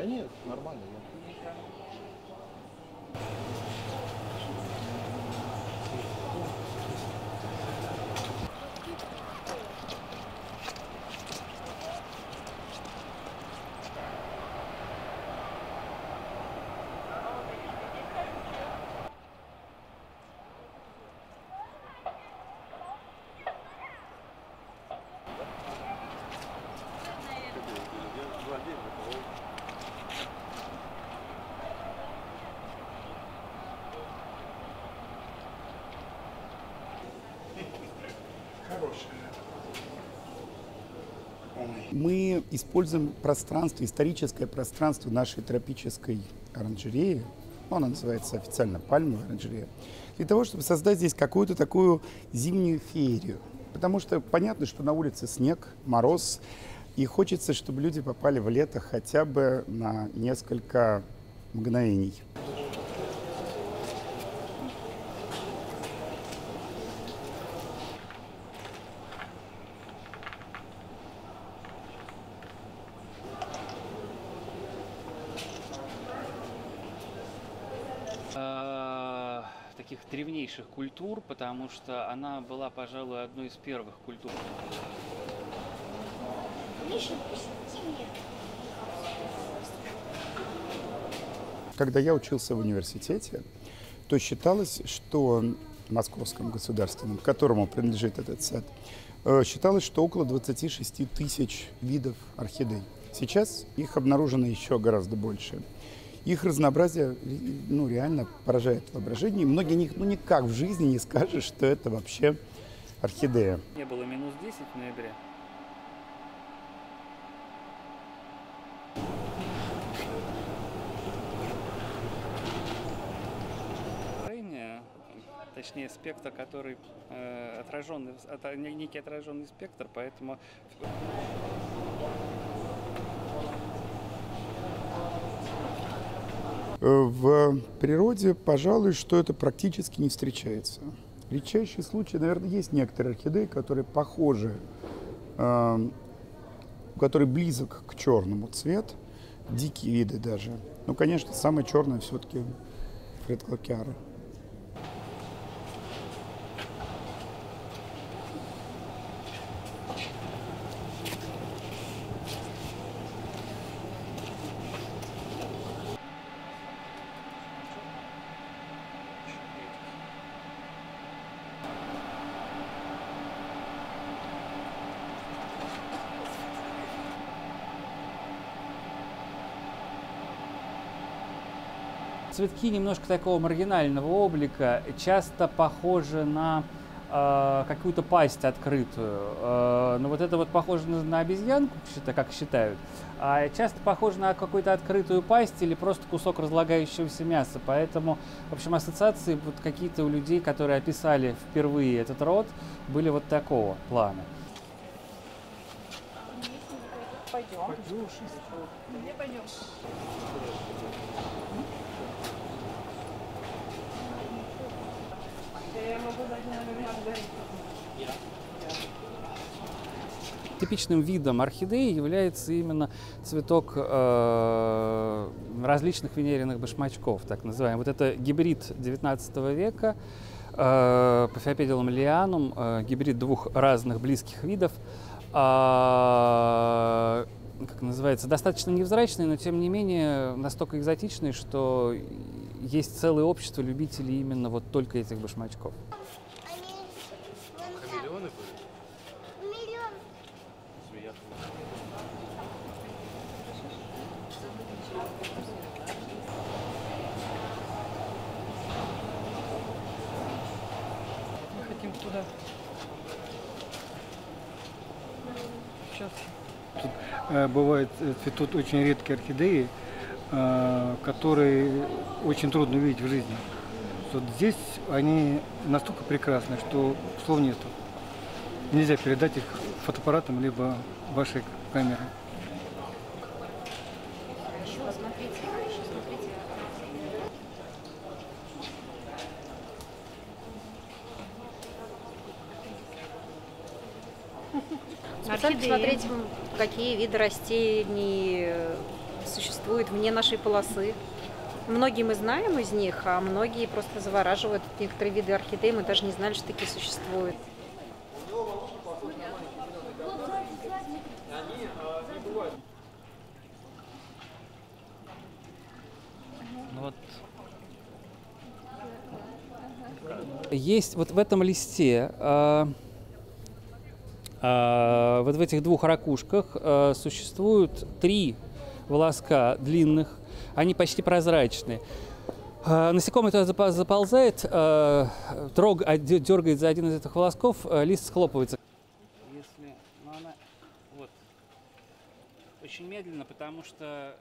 Да нет, нормально. Мы используем пространство, историческое пространство нашей тропической оранжереи, ну, она называется официально пальмовая оранжерея, для того, чтобы создать здесь какую-то такую зимнюю феерию. Потому что понятно, что на улице снег, мороз, и хочется, чтобы люди попали в лето хотя бы на несколько мгновений. Э, таких древнейших культур, потому что она была, пожалуй, одной из первых культур. Когда я учился в университете, то считалось, что Московском государственном, к которому принадлежит этот сад, э, считалось, что около 26 тысяч видов орхидей. Сейчас их обнаружено еще гораздо больше. Их разнообразие ну, реально поражает воображение. И многие них ну, никак в жизни не скажешь, что это вообще орхидея. Не было минус 10 в ноябре. Точнее, спектр, который э, отраженный, это некий отраженный спектр, поэтому Э, В природе, пожалуй, что это практически не встречается. Редчайший случай, наверное, есть некоторые орхидеи, которые похожи, э, который близок к черному цвет, дикие виды даже. Ну, конечно, самое черное все-таки Фред Цветки немножко такого маргинального облика, часто похожи на э, какую-то пасть открытую. Э, но вот это вот похоже на, на обезьянку, как считают, а часто похоже на какую-то открытую пасть или просто кусок разлагающегося мяса. Поэтому, в общем, ассоциации вот какие-то у людей, которые описали впервые этот род, были вот такого плана. Типичным видом орхидеи является именно цветок э, различных венериных башмачков, так называемый. Вот это гибрид 19 века, э, Пафиопедилум лианум, э, гибрид двух разных близких видов. А, как называется, достаточно невзрачный, но тем не менее настолько экзотичный, что есть целое общество любителей именно вот только этих башмачков. Хотим туда. Сейчас. Тут э, бывает э, цветут очень редкие орхидеи, э, которые очень трудно увидеть в жизни. Вот здесь они настолько прекрасны, что слов нету. Нельзя передать их фотоаппаратом либо вашей камерой. Специально посмотреть, какие виды растений э, существуют вне нашей полосы. Многие мы знаем из них, а многие просто завораживают. Некоторые виды орхидей мы даже не знали, что такие существуют. Ну вот. Есть вот в этом листе, э, вот в этих двух ракушках э, существуют три волоска длинных, они почти прозрачные. Э, Насекомое туда заползает, трог, а, дергает за один из этих волосков, лист схлопывается. Если, ну она, вот, очень медленно, потому что